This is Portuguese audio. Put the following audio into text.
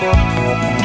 Música